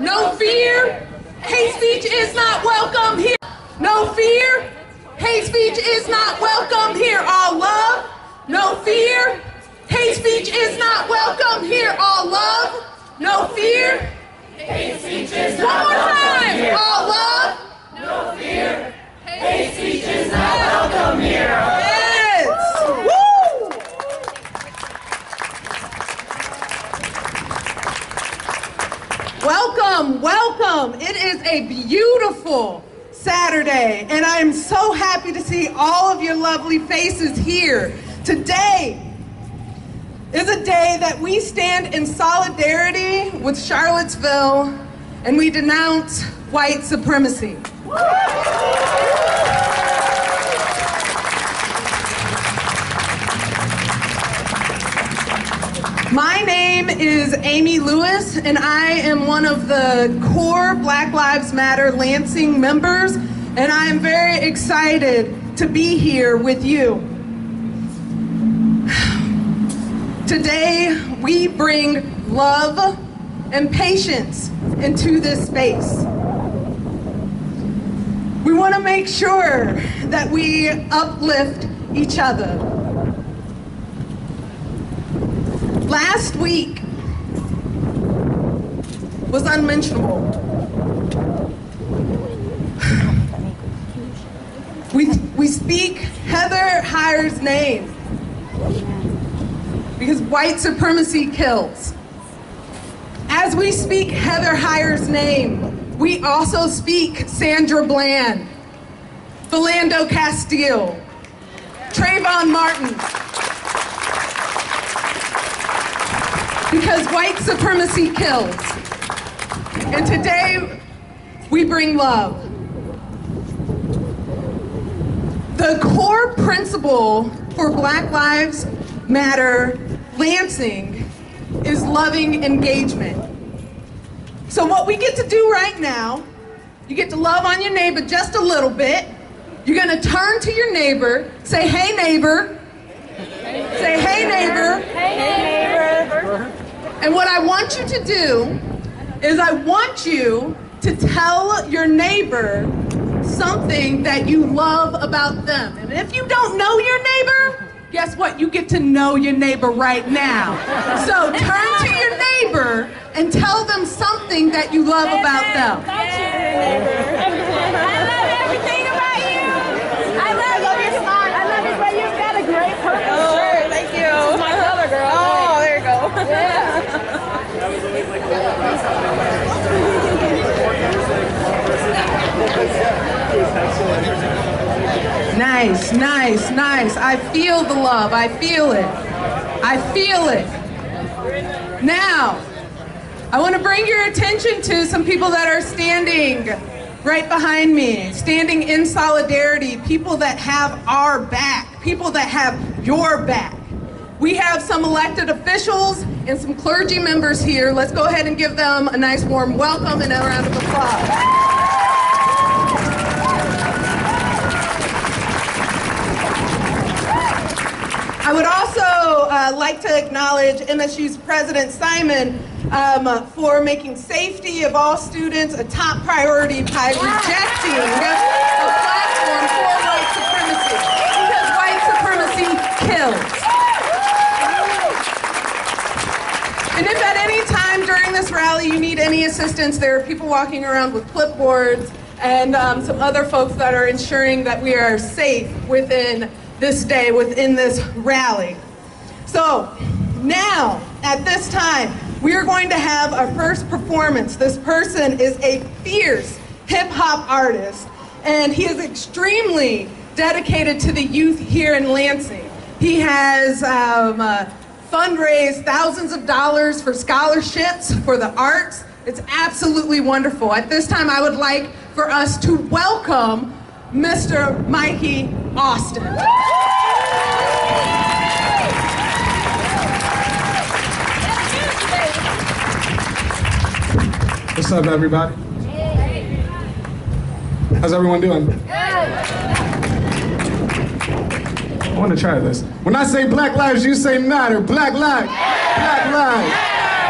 no fear. Hate speech is not welcome here. No fear. Hate speech is not welcome here. All love, no fear. Hate speech is not welcome here. All love, no fear. Hate speech is not One more time. All love, no fear. Hate speech is not welcome here. Yes. Woo. Welcome, welcome. It is a beautiful Saturday, and I am so happy to see all of your lovely faces here. Today is a day that we stand in solidarity with Charlottesville and we denounce white supremacy. My name is Amy Lewis, and I am one of the core Black Lives Matter Lansing members, and I am very excited to be here with you. Today, we bring love and patience into this space. We want to make sure that we uplift each other. Last week was unmentionable. We, we speak Heather Heyer's name because white supremacy kills. As we speak Heather Heyer's name, we also speak Sandra Bland, Philando Castile, Trayvon Martin, because white supremacy kills. And today, we bring love. The core principle for Black Lives Matter Lansing is loving engagement. So, what we get to do right now, you get to love on your neighbor just a little bit. You're gonna turn to your neighbor, say, hey, neighbor. Say, hey, neighbor. Hey, neighbor. And what I want you to do is I want you to tell your neighbor something that you love about them. And if you don't know your neighbor, guess what? You get to know your neighbor right now. So turn to your neighbor and tell them something that you love about them. I love everything about you. I love your smile. I love your You've got a great purple shirt. Thank you. This is my color, girl. Oh, there you go. Nice, nice, nice. I feel the love. I feel it. I feel it. Now, I want to bring your attention to some people that are standing right behind me, standing in solidarity, people that have our back, people that have your back. We have some elected officials and some clergy members here. Let's go ahead and give them a nice warm welcome and a round of applause. I would also uh, like to acknowledge MSU's President Simon um, for making safety of all students a top priority by rejecting the platform for white supremacy because white supremacy kills. And if at any time during this rally you need any assistance, there are people walking around with clipboards and um, some other folks that are ensuring that we are safe within this day, within this rally. So now, at this time, we are going to have our first performance. This person is a fierce hip hop artist, and he is extremely dedicated to the youth here in Lansing. He has um, uh, fundraised thousands of dollars for scholarships for the arts. It's absolutely wonderful. At this time, I would like for us to welcome Mr. Mikey Austin. What's up, everybody? How's everyone doing? I want to try this. When I say black lives, you say matter. Black lives. Black lives.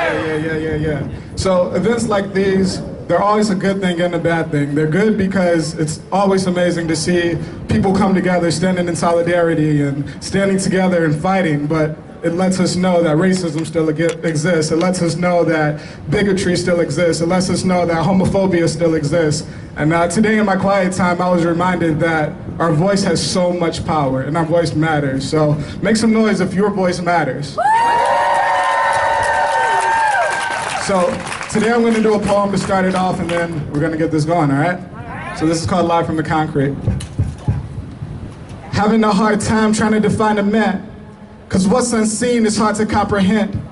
Yeah, yeah, yeah, yeah, yeah. So events like these, they're always a good thing and a bad thing. They're good because it's always amazing to see people come together, standing in solidarity and standing together and fighting. But it lets us know that racism still exists. It lets us know that bigotry still exists. It lets us know that homophobia still exists. And uh, today in my quiet time, I was reminded that our voice has so much power and our voice matters. So make some noise if your voice matters. So today I'm going to do a poem to start it off, and then we're going to get this going. All right? So this is called "Live from the Concrete." Having a hard time trying to define a man, cause what's unseen is hard to comprehend.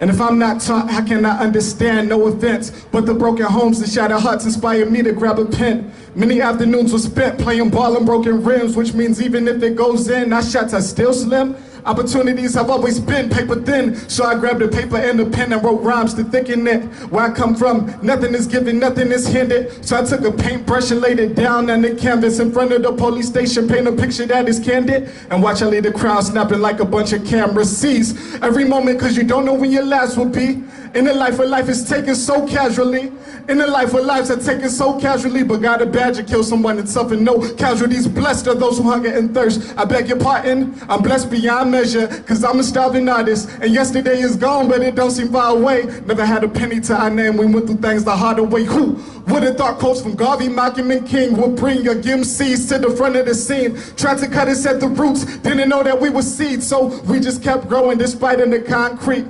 And if I'm not taught, I cannot understand, no offense. But the broken homes and shattered hearts inspire me to grab a pen. Many afternoons were spent playing ball and broken rims, which means even if it goes in, our shots are still slim. Opportunities have always been paper thin, so I grabbed a paper and a pen and wrote rhymes to thicken it. Where I come from, nothing is given, nothing is handed. So I took a paintbrush and laid it down on the canvas in front of the police station, paint a picture that is candid, and watch I leave the crowd snapping like a bunch of cameras. Seize every moment, cause you don't know when your last will be. In the life where life is taken so casually. In the life where lives are taken so casually, but got a badger kill someone and suffer no casualties. Blessed are those who hunger and thirst. I beg your pardon, I'm blessed beyond measure, cause I'm a starving artist. And yesterday is gone, but it don't seem far away. Never had a penny to our name, we went through things the harder way. Who would have thought quotes from Garvey, Malcolm, and King would bring a MCs to the front of the scene? Tried to cut us at the roots, didn't know that we were seeds, so we just kept growing despite in the concrete.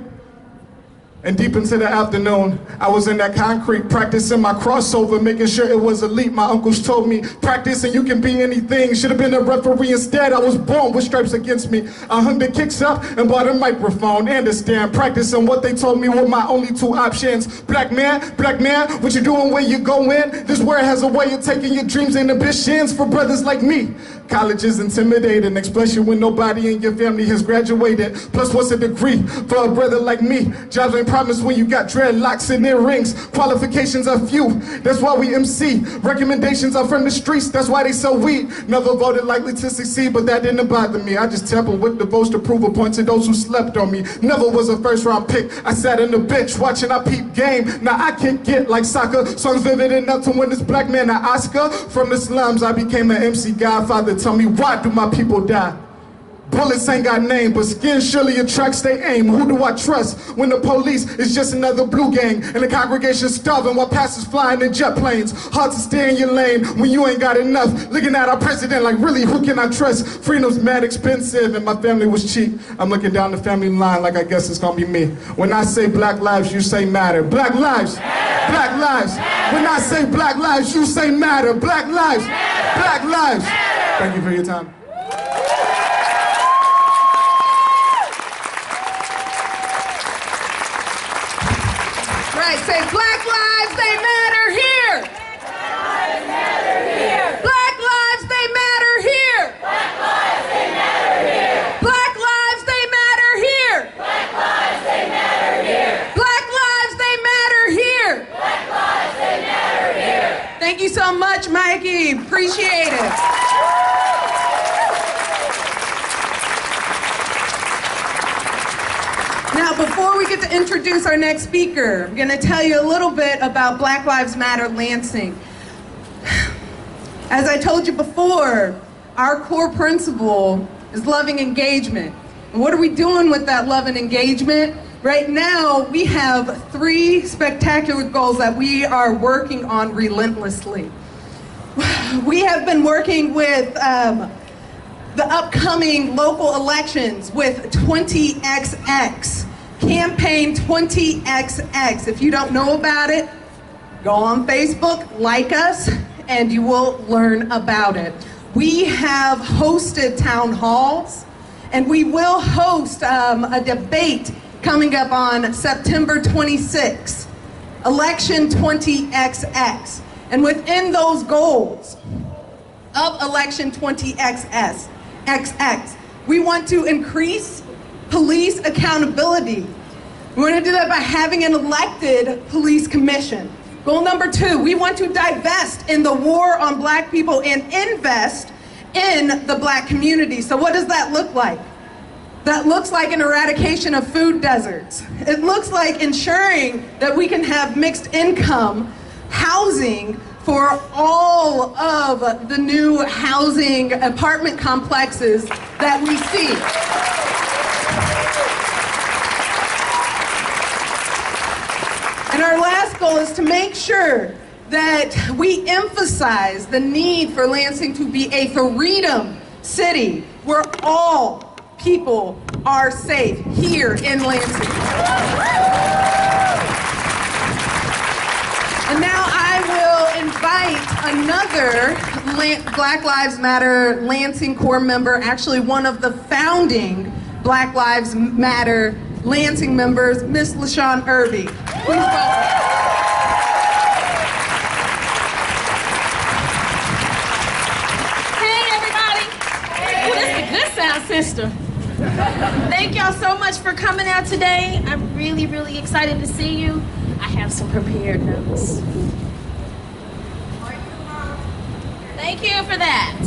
And deep into the afternoon, I was in that concrete practicing my crossover, making sure it was elite. My uncles told me, practice and you can be anything. Should have been a referee instead. I was born with stripes against me. I hung the kicks up and bought a microphone and a stand. Practicing what they told me were my only two options. Black man, black man, what you doing where you going? This world has a way of taking your dreams and ambitions for brothers like me. College is intimidating, especially when nobody in your family has graduated. Plus, what's a degree for a brother like me? Jobs ain't promised when you got dreadlocks and earrings. Qualifications are few, that's why we MC. Recommendations are from the streets, that's why they sell weed. Never voted likely to succeed, but that didn't bother me. I just tampered with the votes to prove a point to those who slept on me. Never was a first round pick. I sat in the bench watching I peep game. Now I can't get like soccer. Songs vivid enough to win this black man an Oscar. From the slums, I became an MC godfather. Tell me why do my people die? Bullets ain't got name, but skin surely attracts they aim. Who do I trust when the police is just another blue gang and the congregation starving while pastors flying in jet planes? Hard to stay in your lane when you ain't got enough. Looking at our president like, really, who can I trust? Freedom's mad expensive and my family was cheap. I'm looking down the family line like I guess it's gonna be me. When I say black lives, you say matter. Black lives, black lives. When I say black lives, you say matter. Black lives, black lives. Thank you for your time. Right, say black lives, they matter here. Black lives, they matter here. Black lives, they matter here. Black lives, they matter here. Black lives, they matter here. Black lives, they matter here. Black lives, they matter here. Thank you so much, Mikey. Appreciate it. Now, before we get introduce our next speaker, I'm going to tell you a little bit about Black Lives Matter Lansing. As I told you before, our core principle is loving engagement. And what are we doing with that love and engagement? Right now, we have three spectacular goals that we are working on relentlessly. We have been working with um, the upcoming local elections with 20XX. Campaign 20XX. If you don't know about it, go on Facebook, like us, and you will learn about it. We have hosted town halls, and we will host um, a debate coming up on September 26th. Election 20XX. And within those goals, of election 20XX, XX. We want to increase police accountability. We want to do that by having an elected police commission. Goal number two, we want to divest in the war on black people and invest in the black community. So what does that look like? that looks like an eradication of food deserts. It looks like ensuring that we can have mixed income housing for all of the new housing apartment complexes that we see. Goal is to make sure that we emphasize the need for Lansing to be a freedom city where all people are safe here in Lansing. And now I will invite another Black Lives Matter Lansing core member, actually one of the founding Black Lives Matter Lansing members, Miss LaShawn Irby. Please welcome. Hey, everybody. Ooh, this good sound system. Thank y'all so much for coming out today. I'm really, really excited to see you. I have some prepared notes. Thank you for that.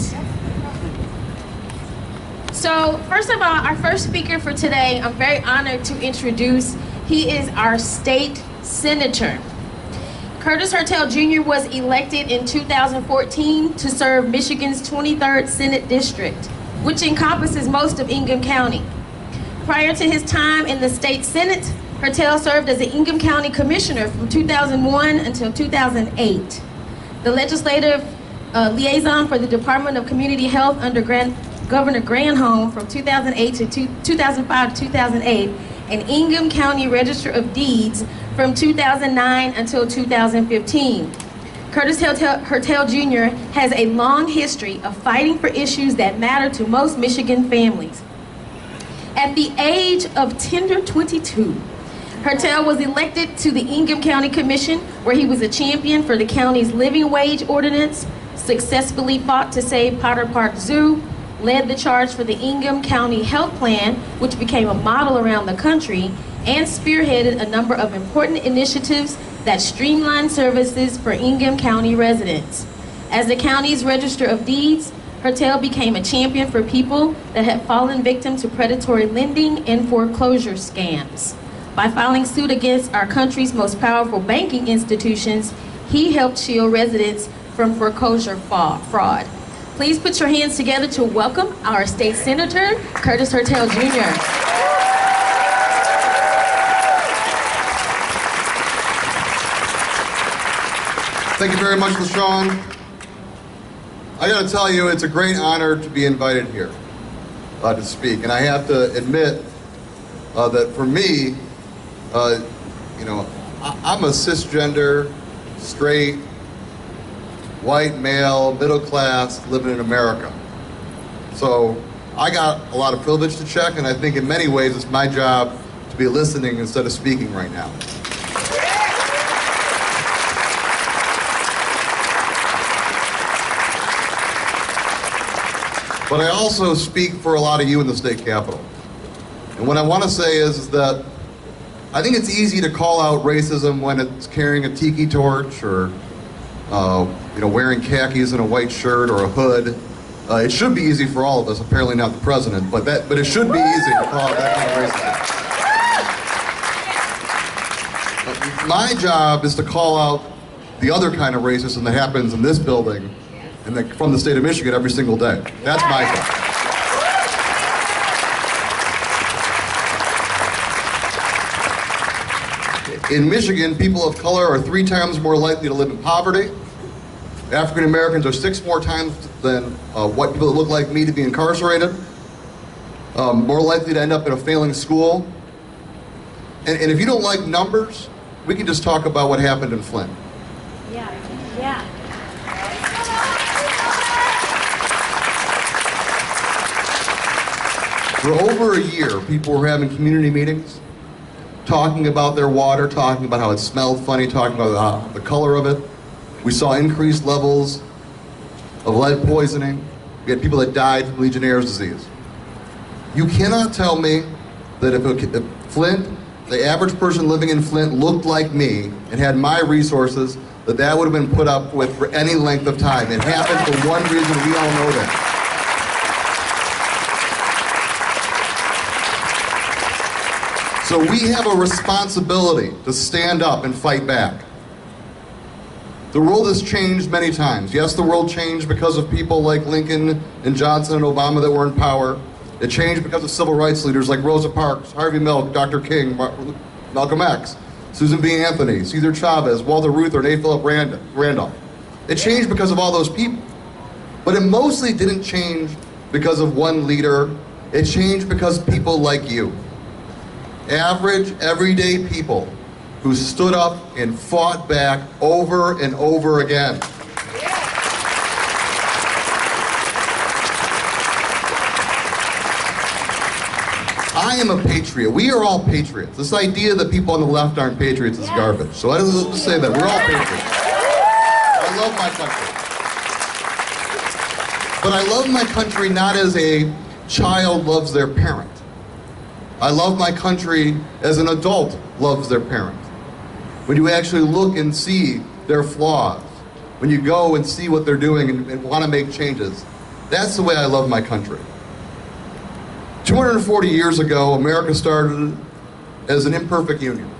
So, first of all, our first speaker for today, I'm very honored to introduce. He is our state senator. Curtis Hertel Jr. was elected in 2014 to serve Michigan's 23rd Senate District, which encompasses most of Ingham County. Prior to his time in the state Senate, Hertel served as the Ingham County Commissioner from 2001 until 2008. The legislative uh, liaison for the Department of Community Health under Grant, Governor Granholm from 2008 to two, 2005 to 2008, and Ingham County Register of Deeds from 2009 until 2015. Curtis Hertel, Hertel Jr. has a long history of fighting for issues that matter to most Michigan families. At the age of tender 22, Hertel was elected to the Ingham County Commission, where he was a champion for the county's living wage ordinance, successfully fought to save Potter Park Zoo, led the charge for the Ingham County Health Plan, which became a model around the country, and spearheaded a number of important initiatives that streamline services for Ingham County residents. As the county's Register of Deeds, Hertel became a champion for people that had fallen victim to predatory lending and foreclosure scams. By filing suit against our country's most powerful banking institutions, he helped shield residents from foreclosure fraud. Please put your hands together to welcome our state senator, Curtis Hertel Jr. Thank you very much, LaShawn. I got to tell you, it's a great honor to be invited here uh, to speak. And I have to admit uh, that for me, uh, you know, I- am a cisgender, straight, white male, middle class, living in America. So I got a lot of privilege to check, and I think in many ways it's my job to be listening instead of speaking right now. But I also speak for a lot of you in the state capitol. And what I want to say is, is that I think it's easy to call out racism when it's carrying a tiki torch or uh, you know wearing khakis and a white shirt or a hood. Uh, it should be easy for all of us. Apparently not the president, but that but it should be easy to call out that kind of racism. My job is to call out the other kind of racism that happens in this building and the, from the state of Michigan every single day. That's my job. In Michigan, people of color are three times more likely to live in poverty. African Americans are six more times than uh, white people that look like me to be incarcerated. Um, more likely to end up in a failing school. And, and if you don't like numbers, we can just talk about what happened in Flint. Yeah. For over a year, people were having community meetings, talking about their water, talking about how it smelled funny, talking about the color of it. We saw increased levels of lead poisoning. We had people that died from Legionnaire's disease. You cannot tell me that if, a, if Flint, the average person living in Flint, looked like me and had my resources, that that would have been put up with for any length of time. It happened for one reason, we all know that. So we have a responsibility to stand up and fight back. The world has changed many times. Yes, the world changed because of people like Lincoln and Johnson and Obama that were in power. It changed because of civil rights leaders like Rosa Parks, Harvey Milk, Dr. King, Malcolm X, Susan B. Anthony, Cesar Chavez, Walter Reuther, and A. Philip Randolph. It changed because of all those people. But it mostly didn't change because of one leader. It changed because people like you, average, everyday people who stood up and fought back over and over again. I am a patriot. We are all patriots. This idea that people on the left aren't patriots is garbage. So let's say that. We're all patriots. I love my country. But I love my country not as a child loves their parent. I love my country as an adult loves their parent. When you actually look and see their flaws, when you go and see what they're doing and, and want to make changes, that's the way I love my country. 240 years ago, America started as an imperfect union.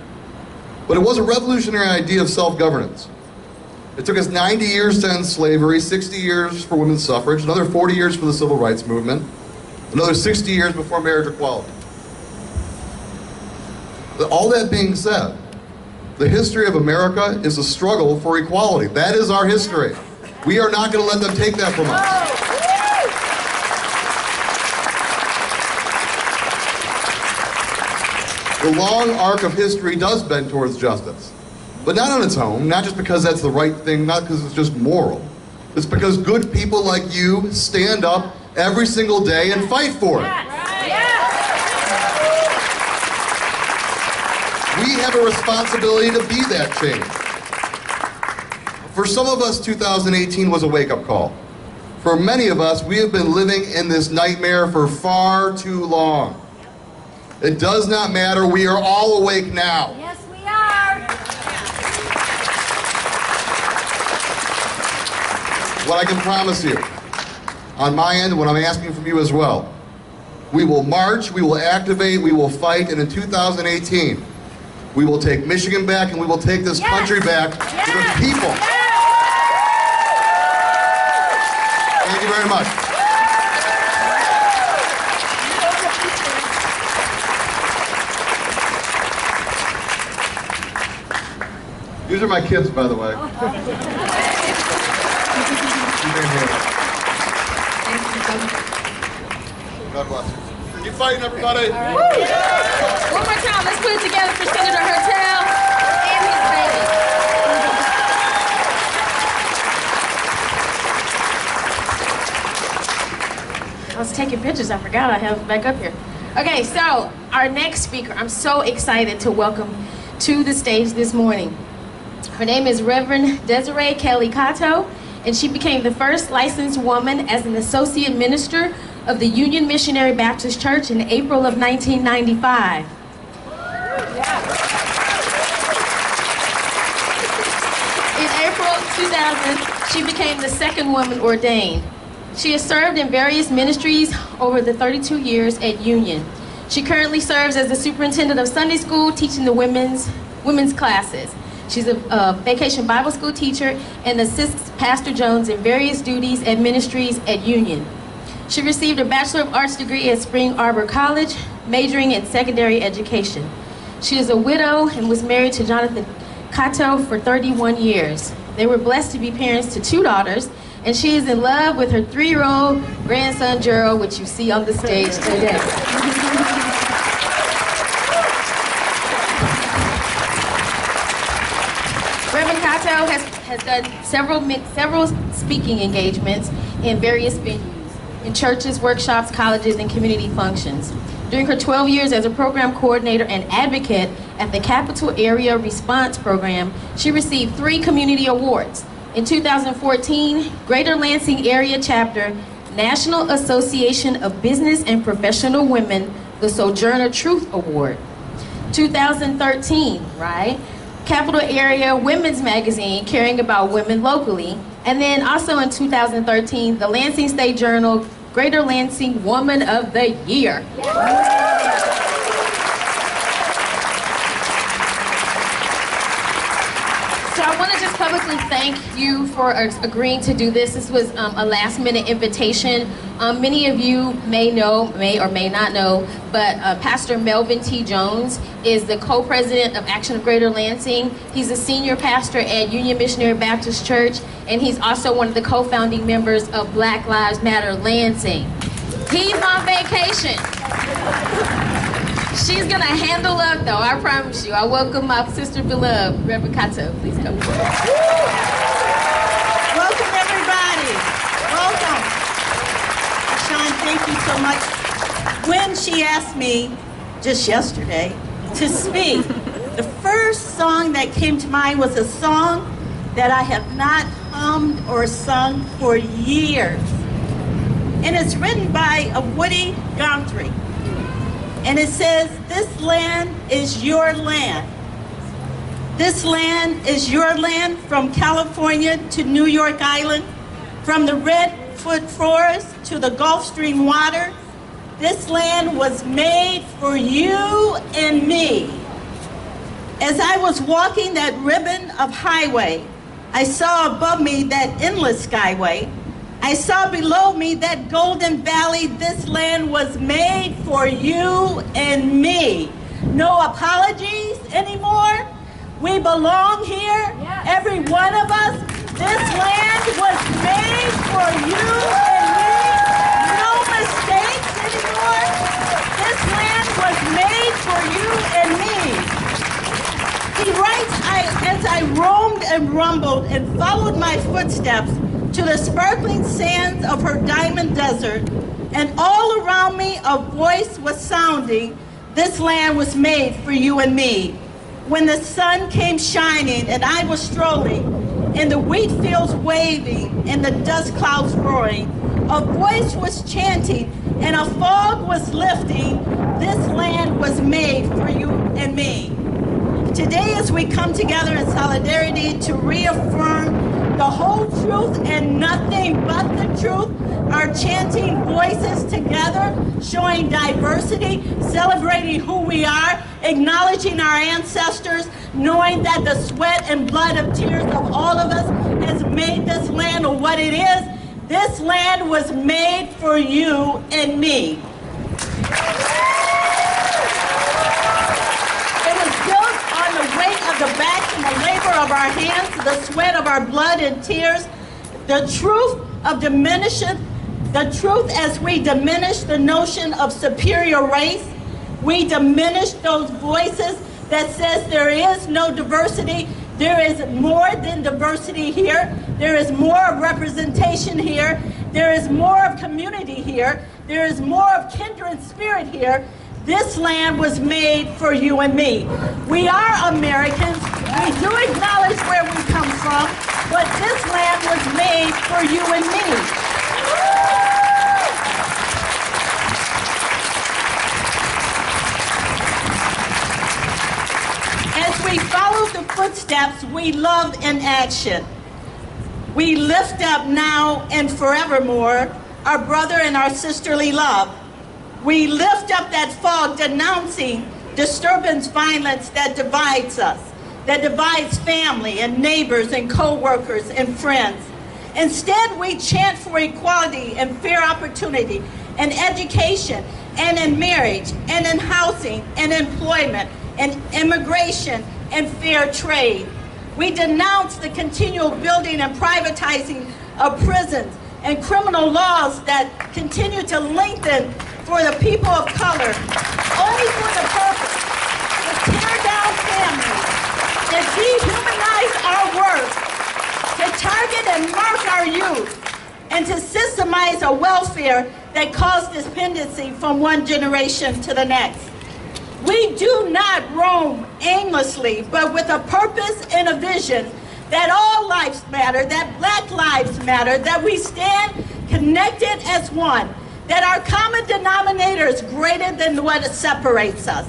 But it was a revolutionary idea of self governance. It took us 90 years to end slavery, 60 years for women's suffrage, another 40 years for the civil rights movement, another 60 years before marriage equality. All that being said, the history of America is a struggle for equality. That is our history. We are not going to let them take that from us. The long arc of history does bend towards justice, but not on its own, not just because that's the right thing, not because it's just moral. It's because good people like you stand up every single day and fight for it. We have a responsibility to be that change. For some of us, 2018 was a wake up call. For many of us, we have been living in this nightmare for far too long. It does not matter, we are all awake now. Yes, we are. What I can promise you, on my end, what I'm asking from you as well, we will march, we will activate, we will fight, and in 2018, we will take Michigan back and we will take this yes. country back yes. to the people. Yes. Thank you very much. These are my kids, by the way. God bless you. Keep fighting, everybody. One more time, let's put it together for Senator Hertel and his baby. I was taking pictures, I forgot I have back up here. Okay, so our next speaker, I'm so excited to welcome to the stage this morning. Her name is Reverend Desiree Kelly Cato, and she became the first licensed woman as an associate minister of the Union Missionary Baptist Church in April of 1995. In April 2000, she became the second woman ordained. She has served in various ministries over the 32 years at Union. She currently serves as the superintendent of Sunday school, teaching the women's, women's classes. She's a, a, vacation Bible school teacher and assists Pastor Jones in various duties and ministries at Union. She received a Bachelor of Arts degree at Spring Arbor College, majoring in secondary education. She is a widow and was married to Jonathan Cato for 31 years. They were blessed to be parents to two daughters, and she is in love with her three-year-old grandson, Gerald, which you see on the stage today. Reverend Cato has, has done several, several speaking engagements in various venues in churches, workshops, colleges, and community functions. During her 12 years as a program coordinator and advocate at the Capital Area Response Program, she received three community awards. In 2014, Greater Lansing Area Chapter, National Association of Business and Professional Women, the Sojourner Truth Award. 2013, right? Capital Area Women's Magazine, caring about women locally. And then also in 2013, the Lansing State Journal Greater Lansing Woman of the Year. Publicly thank you for agreeing to do this. This was um, a last minute invitation. Um, many of you may know, may or may not know, but uh, Pastor Melvin T. Jones is the co president of Action of Greater Lansing. He's a senior pastor at Union Missionary Baptist Church, and he's also one of the co founding members of Black Lives Matter Lansing. He's on vacation. She's gonna handle up though, I promise you. I welcome my sister beloved, Reverend Cato. Please come. Welcome, everybody. Welcome. Sean, thank you so much. When she asked me just yesterday to speak, the first song that came to mind was a song that I have not hummed or sung for years. And it's written by a Woody Guthrie. And it says, This land is your land. This land is your land from California to New York Island, from the Redwood Forest to the Gulf Stream water. This land was made for you and me. As I was walking that ribbon of highway, I saw above me that endless skyway. I saw below me that golden valley. This land was made for you and me. No apologies anymore. We belong here, every one of us. This land was made for you and me. No mistakes anymore. This land was made for you and me. He writes, I, as I roamed and rumbled and followed my footsteps, to the sparkling sands of her diamond desert, and all around me a voice was sounding, This land was made for you and me. When the sun came shining and I was strolling, and the wheat fields waving, and the dust clouds roaring, a voice was chanting, and a fog was lifting, This land was made for you and me. Today, as we come together in solidarity to reaffirm the whole truth and nothing but the truth, are chanting voices together, showing diversity, celebrating who we are, acknowledging our ancestors, knowing that the sweat and blood of tears of all of us has made this land what it is. This land was made for you and me. the back and the labor of our hands, the sweat of our blood and tears, the truth of diminishing, the truth as we diminish the notion of superior race, we diminish those voices that says there is no diversity. There is more than diversity here. There is more of representation here. There is more of community here. There is more of kindred spirit here. This land was made for you and me. We are Americans. We do acknowledge where we come from, but this land was made for you and me. As we follow the footsteps we love in action, we lift up now and forevermore our brother and our sisterly love. We lift up that fog denouncing disturbance violence that divides us, that divides family and neighbors and co-workers and friends. Instead, we chant for equality and fair opportunity in education and in marriage and in housing and employment and immigration and fair trade. We denounce the continual building and privatizing of prisons and criminal laws that continue to lengthen for the people of color, only for the purpose to tear down families, to dehumanize our work, to target and mark our youth, and to systemize a welfare that caused dependency from one generation to the next. We do not roam aimlessly, but with a purpose and a vision that all lives matter, that black lives matter, that we stand connected as one that our common denominator is greater than what separates us,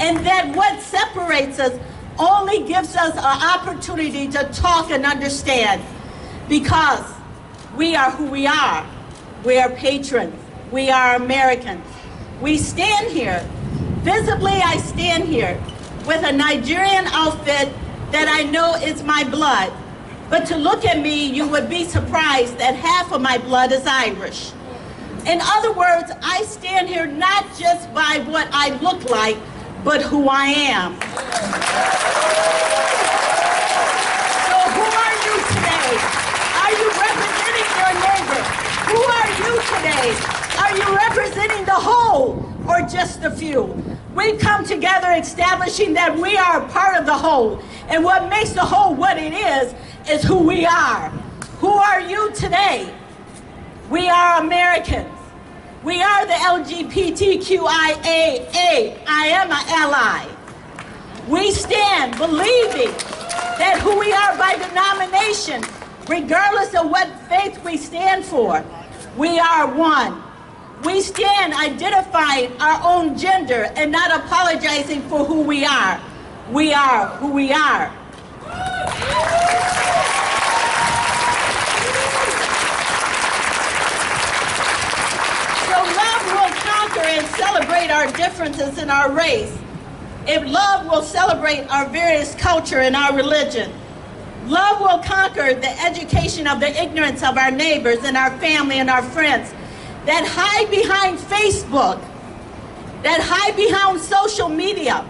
and that what separates us only gives us an opportunity to talk and understand because we are who we are. We are patrons. We are Americans. We stand here. Visibly, I stand here with a Nigerian outfit that I know is my blood. But to look at me, you would be surprised that half of my blood is Irish. In other words, I stand here not just by what I look like, but who I am. So who are you today? Are you representing your neighbor? Who are you today? Are you representing the whole or just the few? We come together establishing that we are part of the whole. And what makes the whole what it is, is who we are. Who are you today? We are Americans. We are the LGBTQIAA. I am an ally. We stand believing that who we are by denomination, regardless of what faith we stand for, we are one. We stand identifying our own gender and not apologizing for who we are. We are who we are. Love will conquer and celebrate our differences in our race. If love will celebrate our various culture and our religion. Love will conquer the education of the ignorance of our neighbors and our family and our friends that hide behind Facebook, that hide behind social media,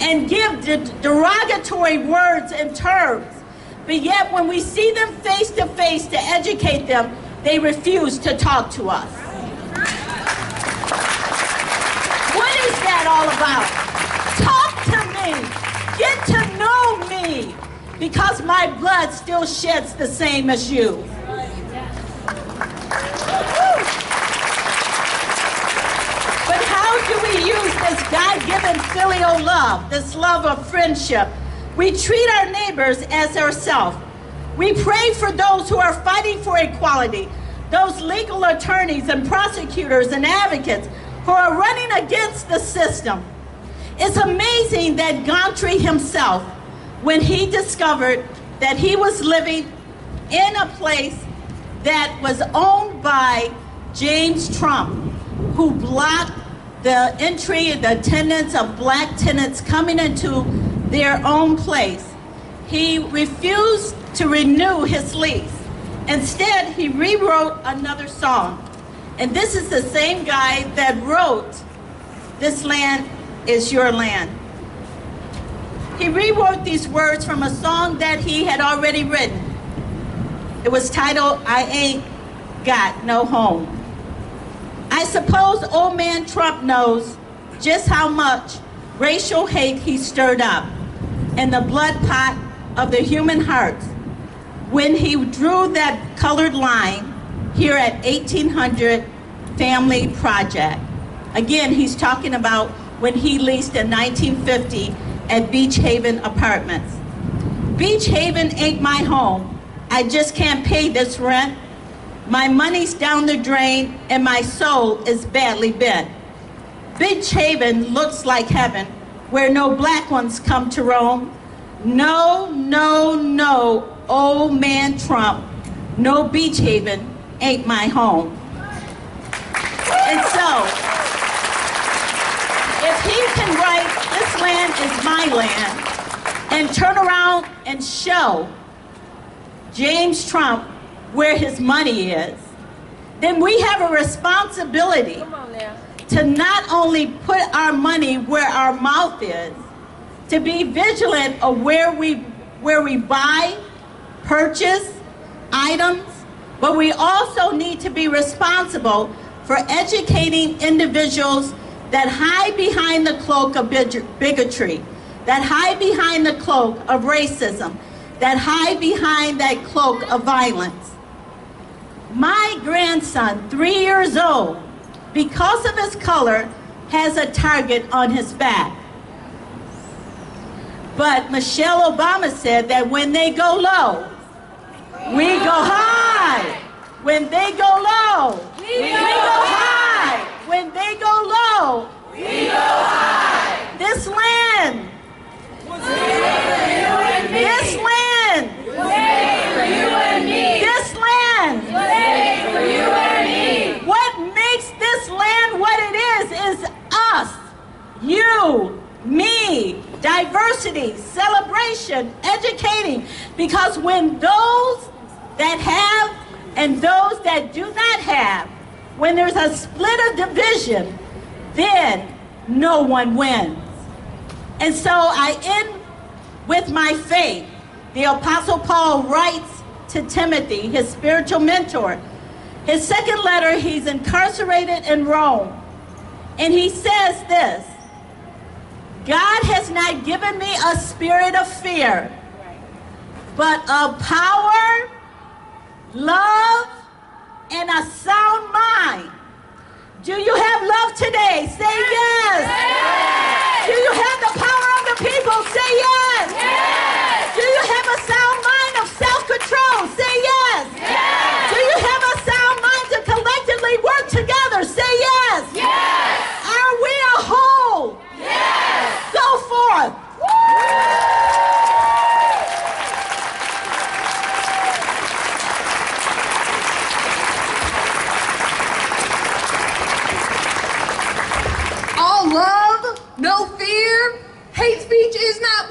and give de- derogatory words and terms. But yet, when we see them face to face to educate them, they refuse to talk to us. All about? Talk to me. Get to know me. Because my blood still sheds the same as you. But how do we use this God-given filial love, this love of friendship? We treat our neighbors as ourselves. We pray for those who are fighting for equality, those legal attorneys and prosecutors and advocates who are running against the system. It's amazing that Gantry himself, when he discovered that he was living in a place that was owned by James Trump, who blocked the entry and the attendance of black tenants coming into their own place. He refused to renew his lease. Instead, he rewrote another song. And this is the same guy that wrote This Land is Your Land. He rewrote these words from a song that he had already written. It was titled, I Ain't Got No Home. I suppose old man Trump knows just how much racial hate he stirred up in the blood pot of the human hearts when he drew that colored line here at 1800 Family Project. Again, he's talking about when he leased in 1950 at Beach Haven Apartments. Beach Haven ain't my home. I just can't pay this rent. My money's down the drain and my soul is badly bent. Beach Haven looks like heaven where no black ones come to roam. No, no, no, old man Trump, no Beach Haven ain't my home. And so, if he can write, this land is my land, and turn around and show James Trump where his money is, then we have a responsibility to not only put our money where our mouth is, to be vigilant of where we where we buy, purchase items, but we also need to be responsible for educating individuals that hide behind the cloak of bigotry, that hide behind the cloak of racism, that hide behind that cloak of violence. My grandson, three years old, because of his color, has a target on his back. But Michelle Obama said that when they go low, we go high. When they go low, we, we go high. When they go low, we go high. This land was made for you and me. This land was made for you and me. This land was made for you and me. What makes this land what it is is us, you, me, diversity, celebration, educating. Because when those that have and those that do not have, when there's a split of division, then no one wins. And so I end with my faith. The Apostle Paul writes to Timothy, his spiritual mentor. His second letter, he's incarcerated in Rome. And he says this God has not given me a spirit of fear, but of power, love, and a sound mind. Do you have love today? Say yes. Do you have the power of the people? Say yes. Do you have a sound mind of self-control? Say yes. Do you have a sound mind to collectively work together? Say yes. Are we a whole? Go forth. All love, no fear. Hate speech is not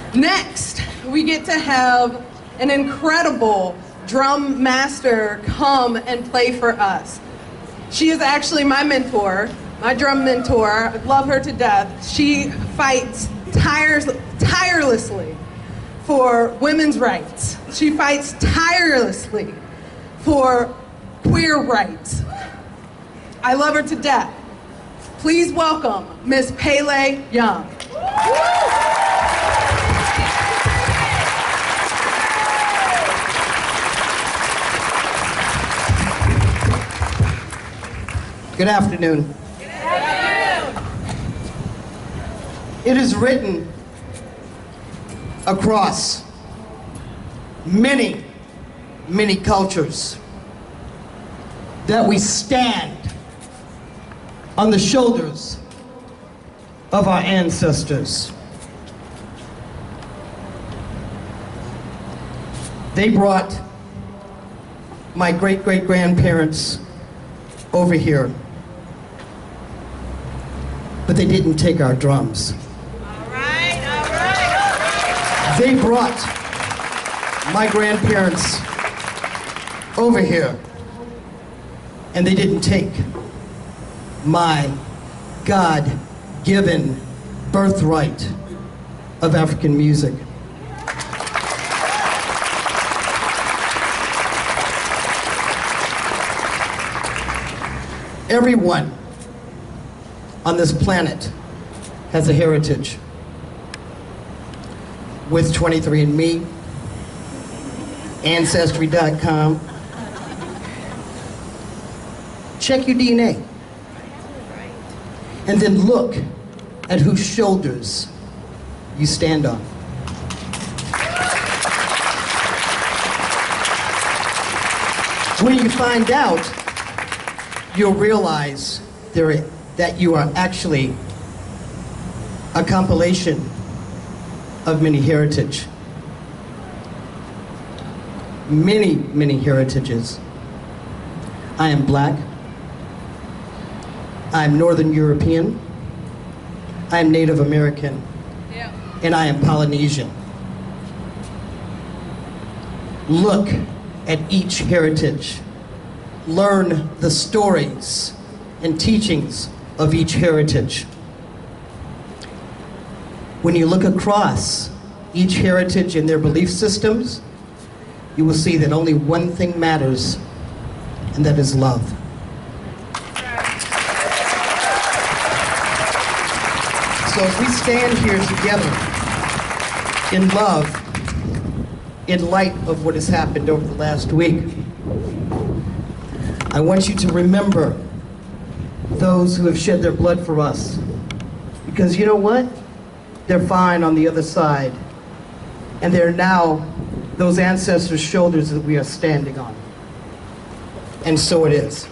Next, we get to have an incredible drum master come and play for us. She is actually my mentor, my drum mentor. I love her to death. She fights tires, tirelessly for women's rights. She fights tirelessly for queer rights. I love her to death. Please welcome Miss Pele Young. Good afternoon. It is written across many, many cultures that we stand on the shoulders of our ancestors. They brought my great great grandparents over here. But they didn't take our drums. They brought my grandparents over here. And they didn't take my God given birthright of African music. Everyone on this planet has a heritage. With 23andMe, Ancestry.com. Check your DNA. And then look at whose shoulders you stand on. When you find out, you'll realize there, that you are actually a compilation of many heritage. Many, many heritages. I am black. I'm Northern European. I am Native American. And I am Polynesian. Look at each heritage learn the stories and teachings of each heritage. When you look across each heritage and their belief systems, you will see that only one thing matters, and that is love. So as we stand here together in love, in light of what has happened over the last week, I want you to remember those who have shed their blood for us. Because you know what? they're fine on the other side. And they're now those ancestors' shoulders that we are standing on. And so it is.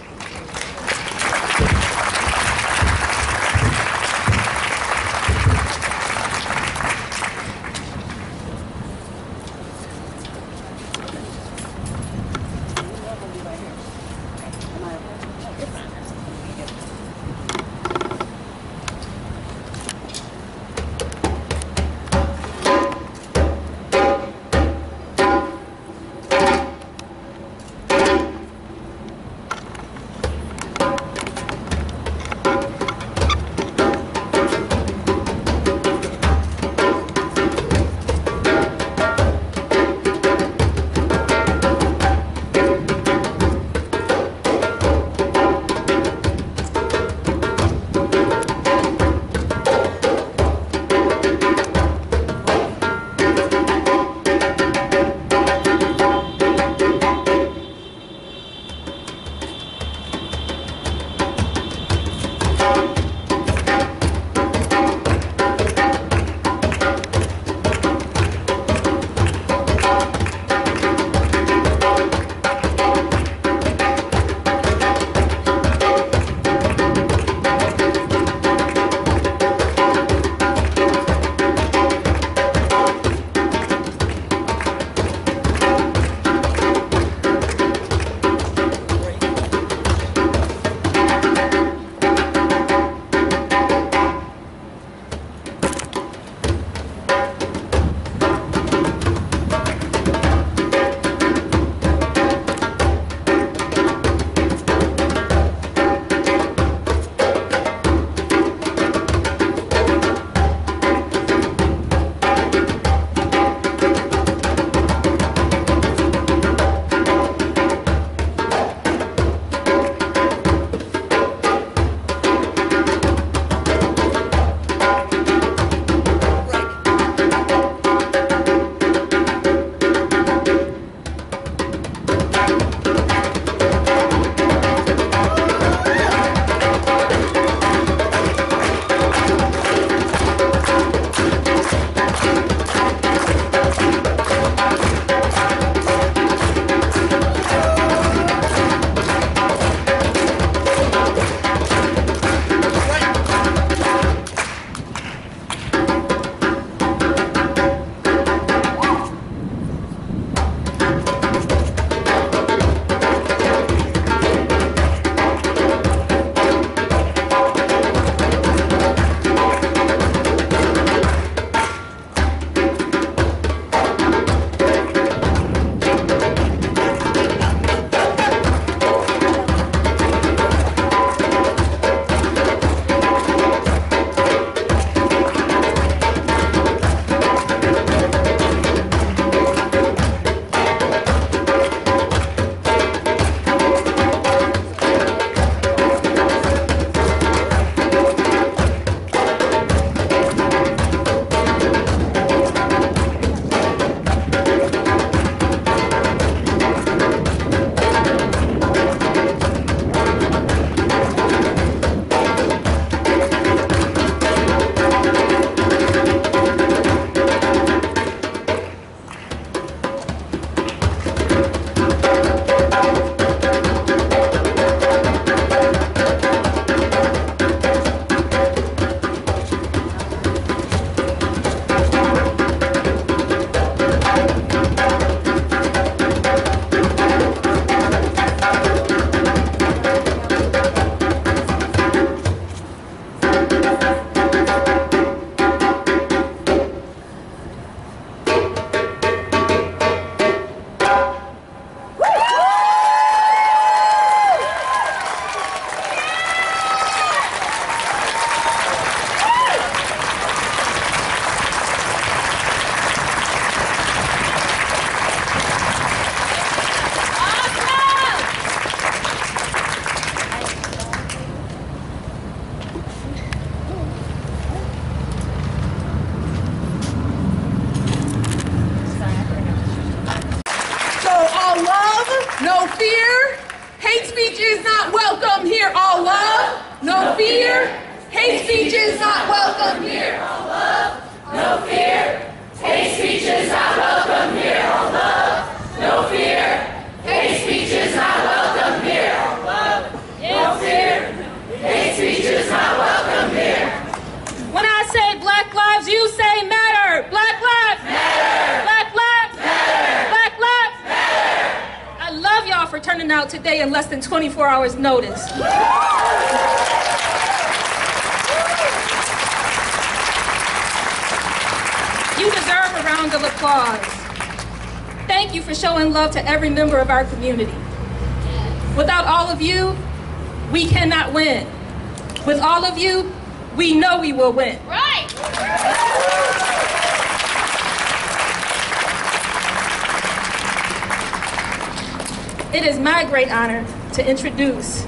Our community. Without all of you, we cannot win. With all of you, we know we will win. Right. It is my great honor to introduce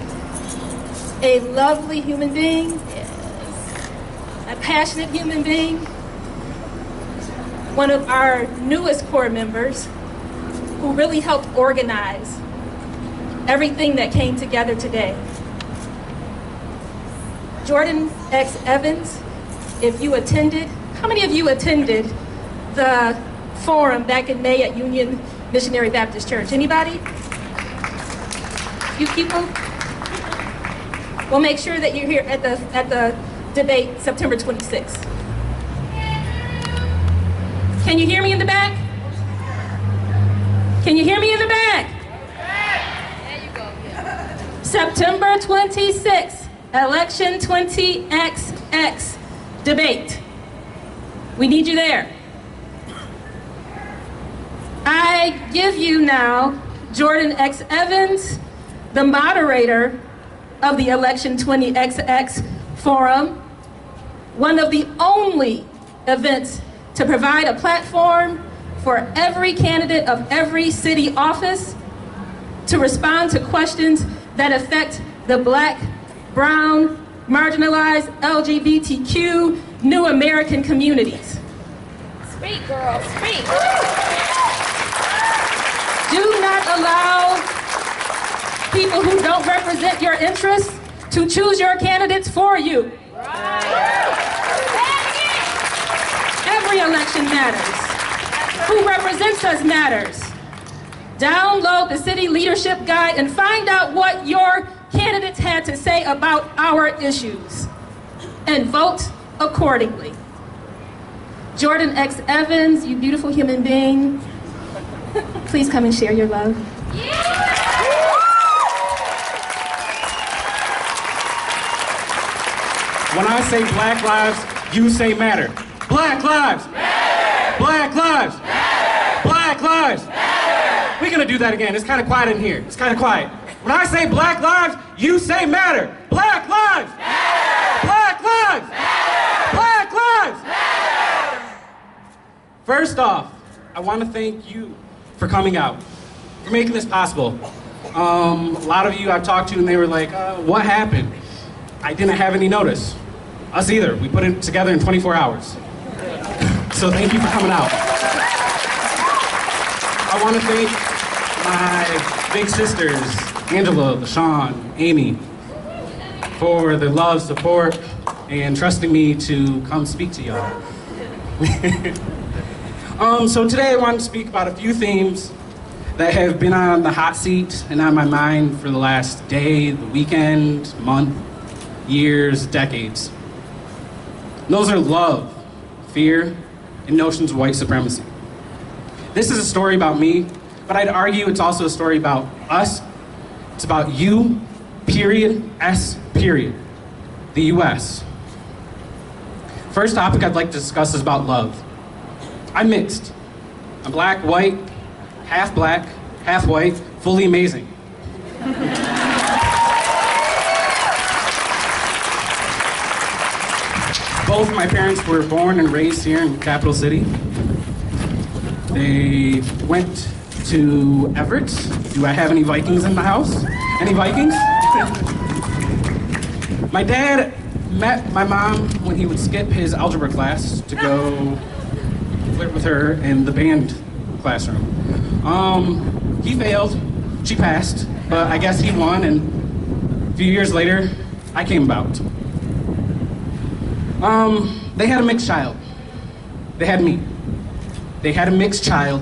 a lovely human being, a passionate human being, one of our newest core members who really helped organize everything that came together today. Jordan X. Evans, if you attended, how many of you attended the forum back in May at Union Missionary Baptist Church? Anybody? You people? We'll make sure that you're here at the at the debate September 26th. Can you hear me in the back? Can you hear me in the back? There you go. September 26th, election 20XX debate. We need you there. I give you now Jordan X. Evans, the moderator of the Election 20XX Forum, one of the only events to provide a platform for every candidate of every city office to respond to questions that affect the black, brown, marginalized, LGBTQ, new American communities. Speak, girl, speak. Do not allow people who don't represent your interests to choose your candidates for you. Every election matters. Who represents us matters. Download the city leadership guide and find out what your candidates had to say about our issues and vote accordingly. Jordan X. Evans, you beautiful human being, please come and share your love. When I say black lives, you say matter. Black lives. Matter. Black lives. Matter. Black lives. Matter. We're gonna do that again. It's kind of quiet in here. It's kind of quiet. When I say black lives, you say matter. Black lives. Matter. Black lives. Matter. Black lives. Matter. First off, I want to thank you for coming out, for making this possible. Um, a lot of you I've talked to, and they were like, uh, "What happened?" I didn't have any notice. Us either. We put it together in 24 hours. So thank you for coming out. I want to thank my big sisters, Angela, LaShawn, Amy, for their love, support, and trusting me to come speak to y'all. um, so today I want to speak about a few themes that have been on the hot seat and on my mind for the last day, the weekend, month, years, decades. Those are love, fear, and notions of white supremacy. This is a story about me, but I'd argue it's also a story about us. It's about you, period, S, period, the US. First topic I'd like to discuss is about love. I'm mixed. I'm black, white, half black, half white, fully amazing. Both of my parents were born and raised here in Capital City. They went to Everett. Do I have any Vikings in the house? Any Vikings? my dad met my mom when he would skip his algebra class to go flirt with her in the band classroom. Um, he failed. She passed, but I guess he won, and a few years later, I came about. Um, they had a mixed child. they had me. They had a mixed child,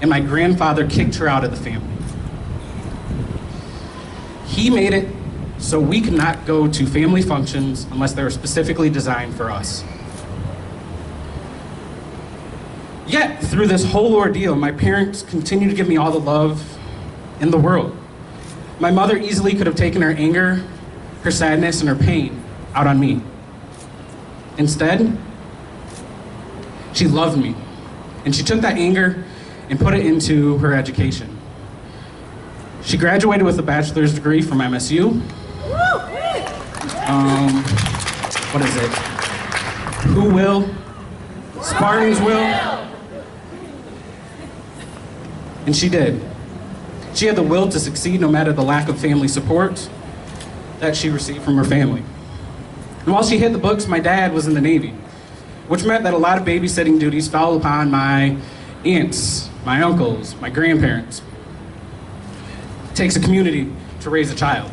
and my grandfather kicked her out of the family. He made it so we could not go to family functions unless they were specifically designed for us. Yet, through this whole ordeal, my parents continued to give me all the love in the world. My mother easily could have taken her anger, her sadness, and her pain out on me. Instead, she loved me. And she took that anger and put it into her education. She graduated with a bachelor's degree from MSU. Um, what is it? Who will? Spartans will. And she did. She had the will to succeed no matter the lack of family support that she received from her family. And while she hit the books, my dad was in the Navy, which meant that a lot of babysitting duties fell upon my aunts, my uncles, my grandparents. It takes a community to raise a child.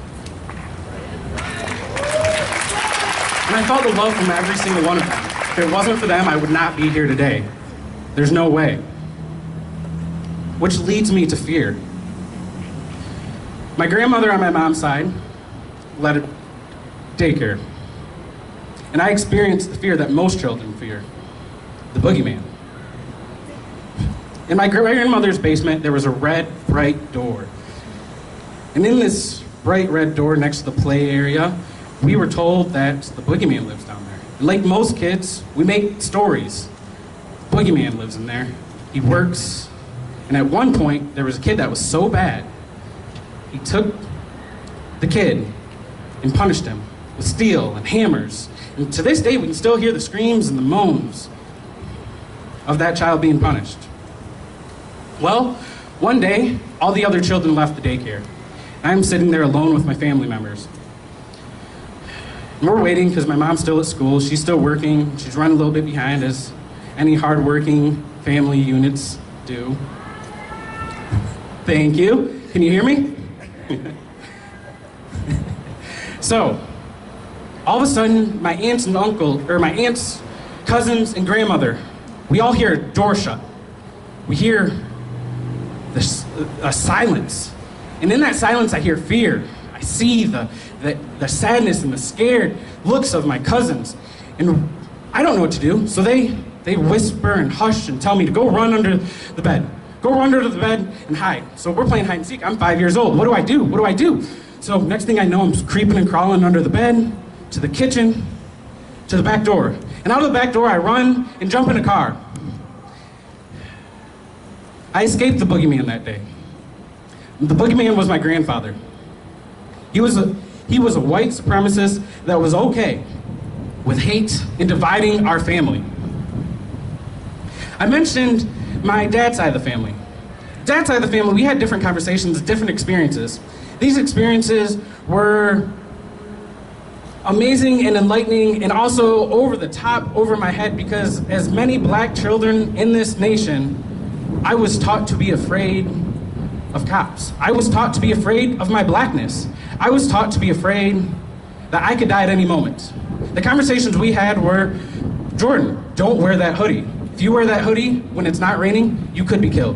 And I felt the love from every single one of them. If it wasn't for them, I would not be here today. There's no way. Which leads me to fear. My grandmother on my mom's side led a daycare. And I experienced the fear that most children fear the boogeyman. In my grandmother's basement, there was a red, bright door. And in this bright red door next to the play area, we were told that the boogeyman lives down there. And like most kids, we make stories. Boogeyman lives in there. He works. And at one point, there was a kid that was so bad, he took the kid and punished him with steel and hammers. And to this day, we can still hear the screams and the moans of that child being punished. Well, one day, all the other children left the daycare. I'm sitting there alone with my family members. And we're waiting because my mom's still at school. She's still working. She's running a little bit behind, as any hardworking family units do. Thank you. Can you hear me? so, all of a sudden, my aunts and uncle, or my aunts, cousins, and grandmother, we all hear a door shut. We hear this, a silence. And in that silence, I hear fear. I see the, the, the sadness and the scared looks of my cousins. And I don't know what to do. So they, they whisper and hush and tell me to go run under the bed. Go run under the bed and hide. So we're playing hide and seek. I'm five years old. What do I do? What do I do? So next thing I know, I'm creeping and crawling under the bed, to the kitchen, to the back door. And out of the back door, I run and jump in a car. I escaped the boogeyman that day. The boogeyman was my grandfather. He was a, he was a white supremacist that was okay with hate and dividing our family. I mentioned my dad's side of the family. Dad's side of the family, we had different conversations, different experiences. These experiences were amazing and enlightening and also over the top, over my head, because as many black children in this nation, I was taught to be afraid of cops. I was taught to be afraid of my blackness. I was taught to be afraid that I could die at any moment. The conversations we had were Jordan, don't wear that hoodie. If you wear that hoodie when it's not raining, you could be killed.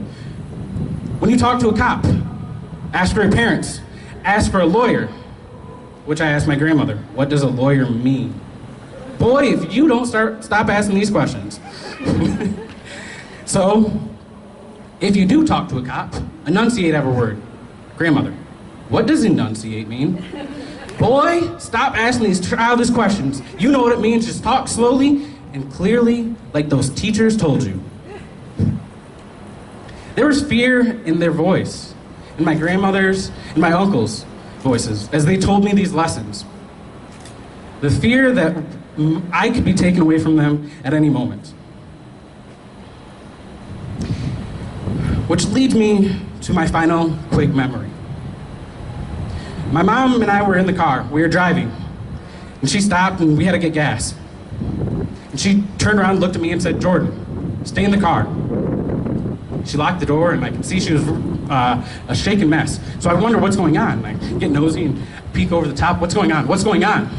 When you talk to a cop, ask for your parents, ask for a lawyer, which I asked my grandmother, what does a lawyer mean? Boy, if you don't start stop asking these questions. so, if you do talk to a cop, enunciate every word. Grandmother, what does enunciate mean? Boy, stop asking these childish questions. You know what it means. Just talk slowly and clearly, like those teachers told you. There was fear in their voice, in my grandmother's and my uncle's voices, as they told me these lessons. The fear that I could be taken away from them at any moment. Which leads me to my final quick memory. My mom and I were in the car. We were driving. And she stopped and we had to get gas. And she turned around, looked at me, and said, Jordan, stay in the car. She locked the door, and I could see she was uh, a shaken mess. So I wonder what's going on. I get nosy and peek over the top. What's going on? What's going on?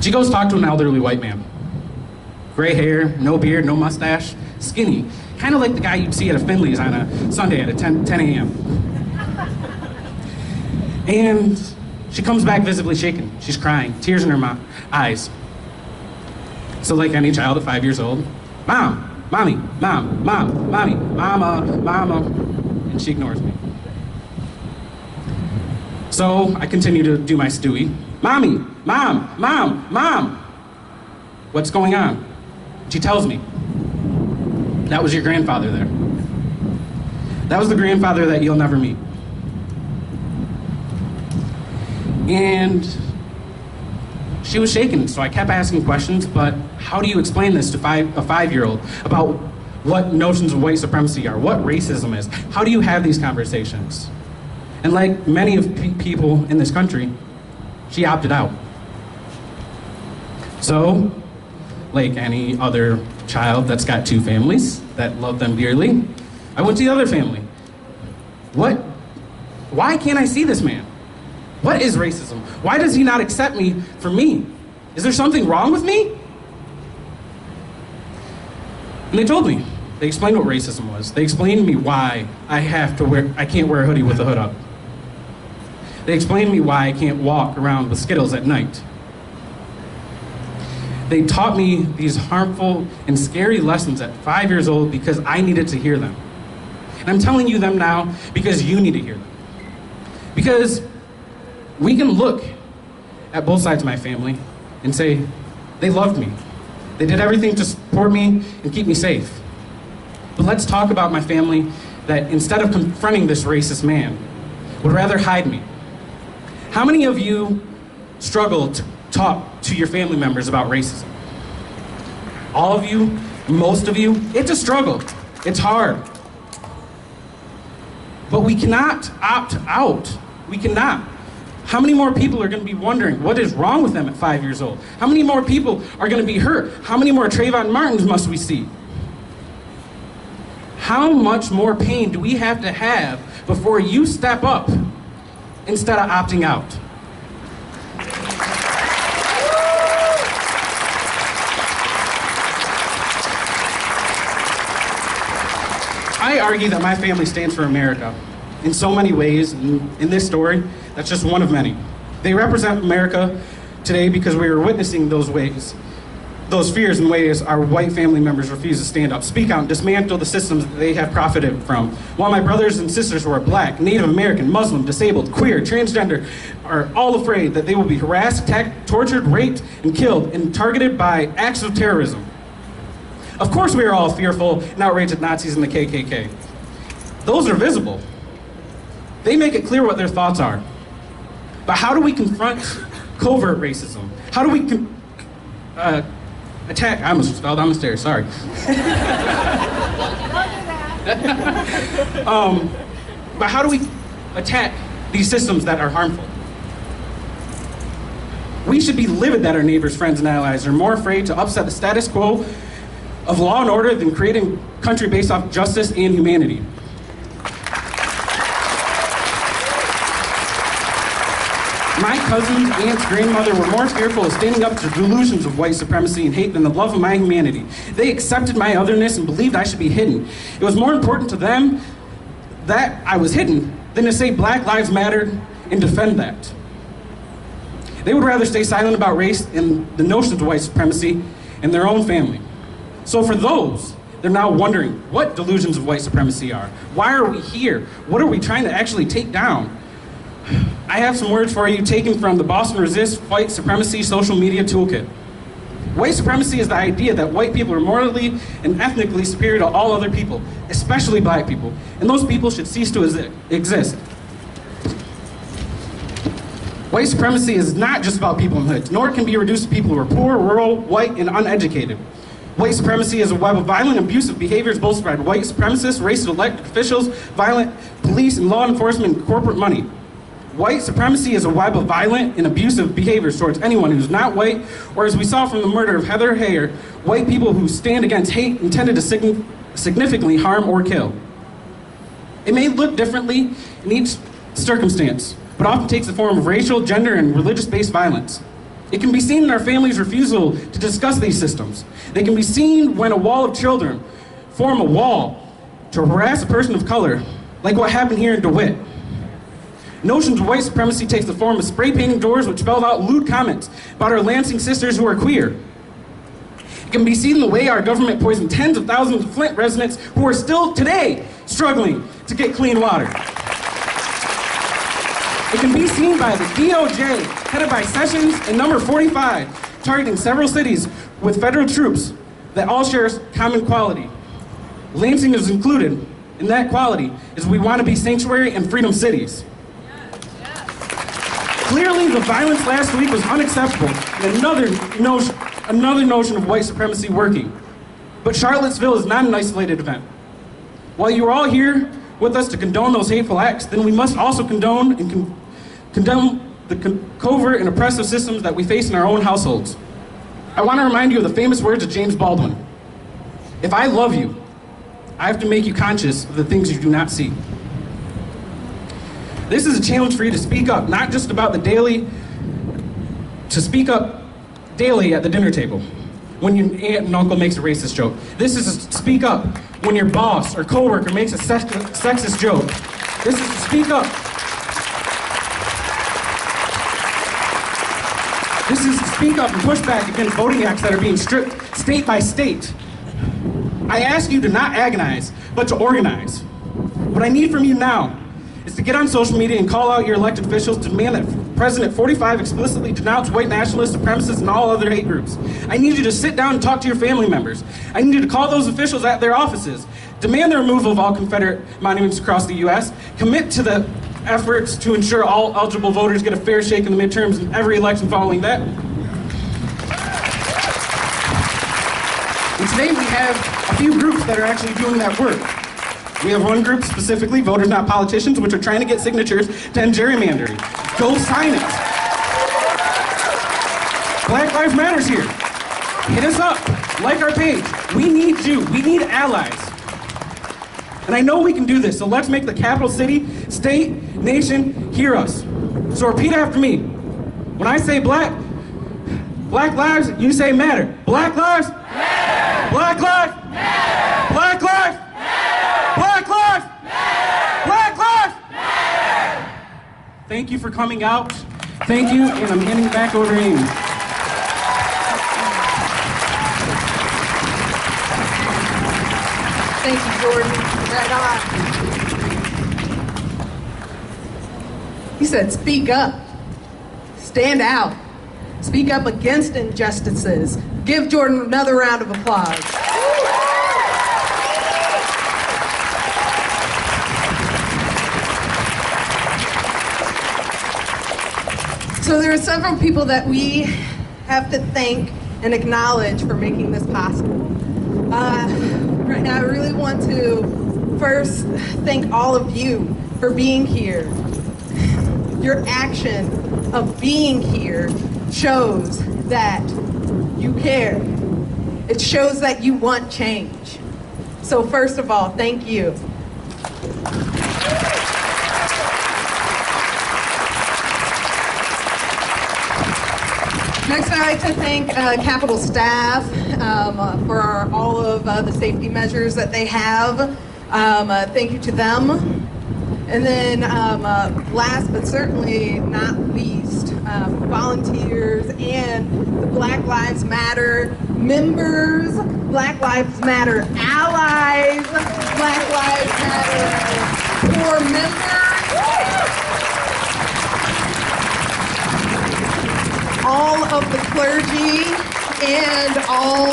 She goes talk to an elderly white man. Gray hair, no beard, no mustache, skinny. Kind of like the guy you'd see at a Finley's on a Sunday at a 10, 10 a.m. And she comes back visibly shaken. She's crying, tears in her eyes. So, like any child at five years old, Mom, Mommy, Mom, Mom, Mommy, Mama, Mama. And she ignores me. So I continue to do my Stewie. Mommy, Mom, Mom, Mom. What's going on? She tells me. That was your grandfather there. That was the grandfather that you'll never meet. And she was shaken, so I kept asking questions, but how do you explain this to five, a five year old about what notions of white supremacy are, what racism is? How do you have these conversations? And like many of pe- people in this country, she opted out. So, like any other child that's got two families that love them dearly, I went to the other family. What? Why can't I see this man? What is racism? Why does he not accept me for me? Is there something wrong with me? And they told me. They explained what racism was. They explained to me why I have to wear I can't wear a hoodie with a hood up. They explained to me why I can't walk around with Skittles at night. They taught me these harmful and scary lessons at five years old because I needed to hear them. And I'm telling you them now because you need to hear them. Because we can look at both sides of my family and say, they loved me. They did everything to support me and keep me safe. But let's talk about my family that instead of confronting this racist man, would rather hide me. How many of you struggle to talk to your family members about racism? All of you? Most of you? It's a struggle. It's hard. But we cannot opt out. We cannot. How many more people are going to be wondering what is wrong with them at five years old? How many more people are going to be hurt? How many more Trayvon Martins must we see? How much more pain do we have to have before you step up instead of opting out? I argue that my family stands for America in so many ways. In this story, that's just one of many. They represent America today because we are witnessing those ways, those fears and ways our white family members refuse to stand up, speak out, and dismantle the systems that they have profited from. While my brothers and sisters who are black, Native American, Muslim, disabled, queer, transgender are all afraid that they will be harassed, attacked, tortured, raped, and killed, and targeted by acts of terrorism. Of course, we are all fearful and outraged at Nazis and the KKK. Those are visible. They make it clear what their thoughts are. But how do we confront covert racism? How do we uh, attack? I almost fell down the stairs, sorry. um, but how do we attack these systems that are harmful? We should be livid that our neighbors, friends, and allies are more afraid to upset the status quo of law and order than creating country based off justice and humanity. My cousins, aunts, grandmother were more fearful of standing up to delusions of white supremacy and hate than the love of my humanity. They accepted my otherness and believed I should be hidden. It was more important to them that I was hidden than to say Black Lives Matter and defend that. They would rather stay silent about race and the notions of white supremacy in their own family. So for those, they're now wondering what delusions of white supremacy are. Why are we here? What are we trying to actually take down? I have some words for you taken from the Boston Resist White Supremacy Social Media Toolkit. White supremacy is the idea that white people are morally and ethnically superior to all other people, especially black people, and those people should cease to exist. White supremacy is not just about people in hoods, nor can be reduced to people who are poor, rural, white, and uneducated. White supremacy is a web of violent, abusive behaviors bolstered by white supremacists, racist elected officials, violent police and law enforcement, and corporate money. White supremacy is a web of violent and abusive behaviors towards anyone who's not white, or as we saw from the murder of Heather Heyer, white people who stand against hate intended to sign- significantly harm or kill. It may look differently in each circumstance, but often takes the form of racial, gender, and religious based violence. It can be seen in our families' refusal to discuss these systems. They can be seen when a wall of children form a wall to harass a person of color, like what happened here in DeWitt. Notions of white supremacy takes the form of spray painting doors which spell out lewd comments about our Lansing sisters who are queer. It can be seen the way our government poisoned tens of thousands of Flint residents who are still today struggling to get clean water. It can be seen by the DOJ, headed by Sessions and number 45, targeting several cities with federal troops that all share common quality. Lansing is included in that quality is we want to be sanctuary and freedom cities. Clearly, the violence last week was unacceptable another notion, another notion of white supremacy working. But Charlottesville is not an isolated event. While you are all here with us to condone those hateful acts, then we must also condone and con- condemn the con- covert and oppressive systems that we face in our own households. I want to remind you of the famous words of James Baldwin If I love you, I have to make you conscious of the things you do not see. This is a challenge for you to speak up, not just about the daily, to speak up daily at the dinner table when your aunt and uncle makes a racist joke. This is to speak up when your boss or coworker makes a sexist joke. This is to speak up. This is to speak up and push back against voting acts that are being stripped state by state. I ask you to not agonize, but to organize. What I need from you now is to get on social media and call out your elected officials to demand that President 45 explicitly denounce white nationalists, supremacists, and all other hate groups. I need you to sit down and talk to your family members. I need you to call those officials at their offices, demand the removal of all Confederate monuments across the U.S., commit to the efforts to ensure all eligible voters get a fair shake in the midterms and every election following that. And today we have a few groups that are actually doing that work. We have one group specifically, Voters Not Politicians, which are trying to get signatures to end gerrymandering. Go sign it. Black Lives Matters here. Hit us up. Like our page. We need you. We need allies. And I know we can do this, so let's make the capital city, state, nation hear us. So repeat after me. When I say black, black lives, you say matter. Black lives? Matter. Black lives? Matter. Black lives? Matter. Black lives? Matter. Black lives? Matter. Thank you for coming out. Thank you, and I'm handing back over to Amy. Thank you, Jordan. Right on. He said, speak up. Stand out. Speak up against injustices. Give Jordan another round of applause. So there are several people that we have to thank and acknowledge for making this possible. Uh, right now, I really want to first thank all of you for being here. Your action of being here shows that you care. It shows that you want change. So, first of all, thank you. Next, I'd like to thank uh, Capitol staff um, for all of uh, the safety measures that they have. Um, uh, thank you to them. And then, um, uh, last but certainly not least, um, volunteers and the Black Lives Matter members, Black Lives Matter allies, Black Lives Matter core members. All of the clergy and all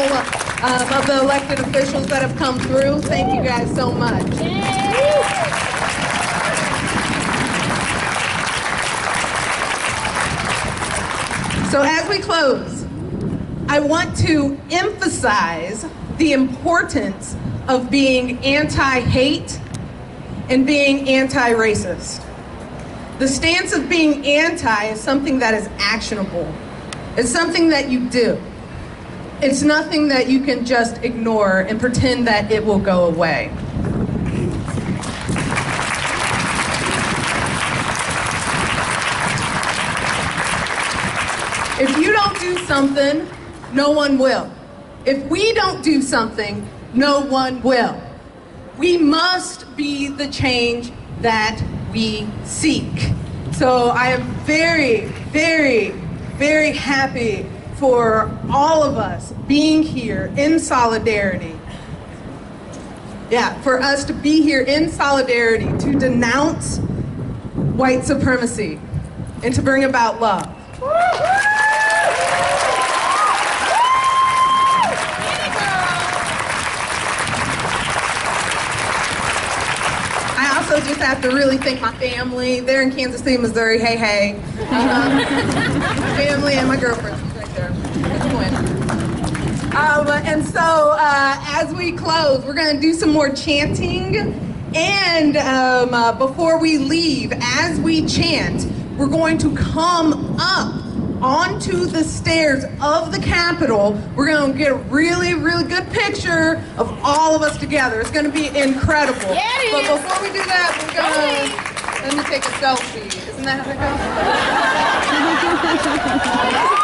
um, of the elected officials that have come through. Thank you guys so much. So as we close, I want to emphasize the importance of being anti-hate and being anti-racist. The stance of being anti is something that is actionable. It's something that you do. It's nothing that you can just ignore and pretend that it will go away. If you don't do something, no one will. If we don't do something, no one will. We must be the change that we seek. So I am very, very, very happy for all of us being here in solidarity. Yeah, for us to be here in solidarity to denounce white supremacy and to bring about love. just have to really thank my family. They're in Kansas City, Missouri. Hey, hey. My family and my girlfriend. Right there. Um, and so uh, as we close, we're going to do some more chanting. And um, uh, before we leave, as we chant, we're going to come up onto the stairs of the Capitol. We're going to get a really, really good picture of all of us together. It's going to be incredible. Yeah, but before we do that, we're going to. Let me take a selfie. Isn't that how it goes?